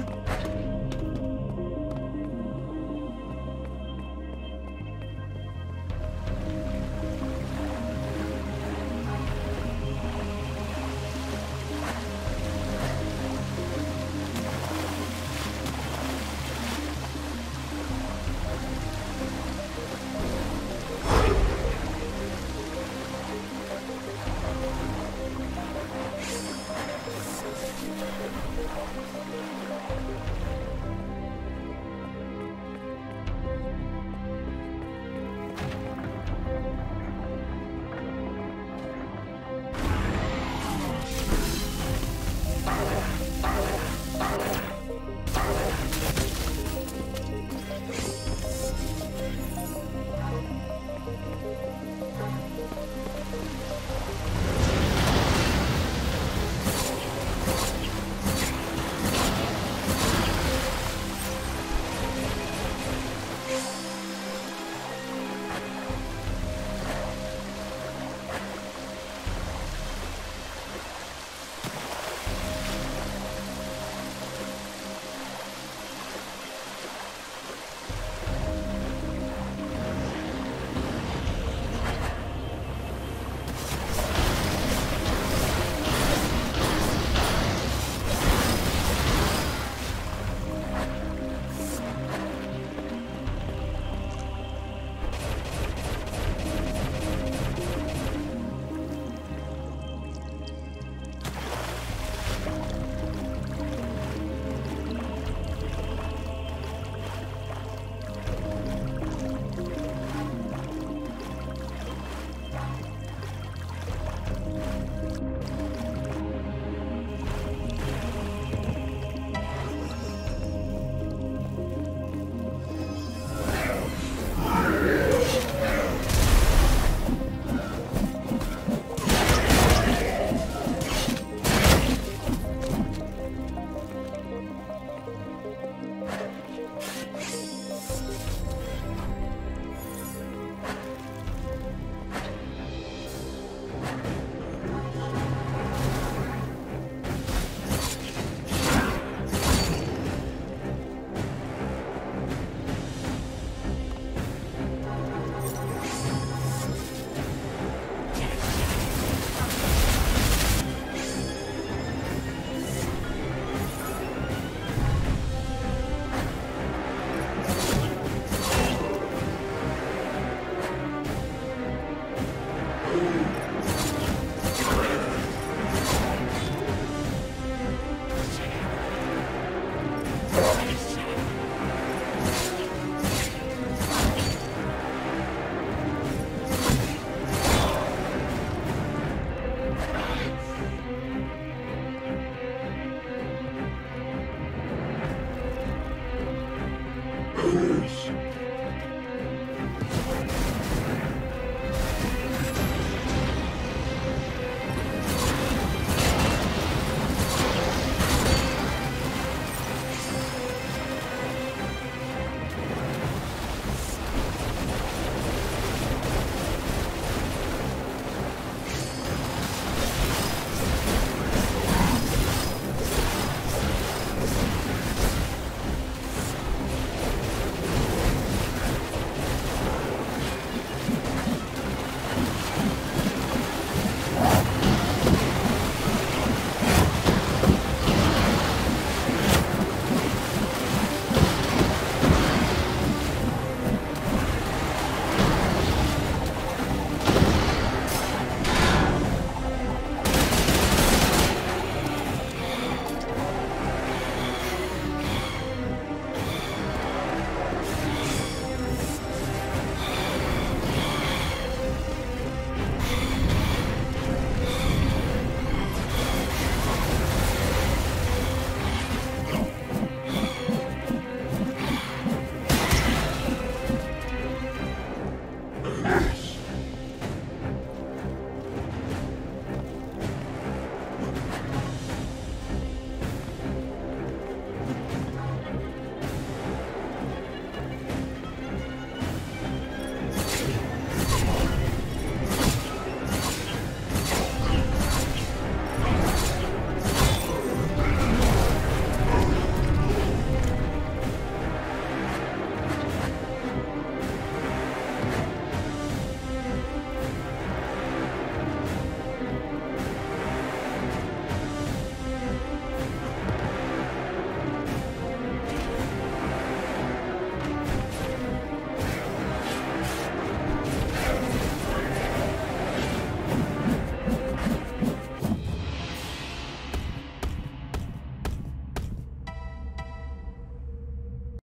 Oh.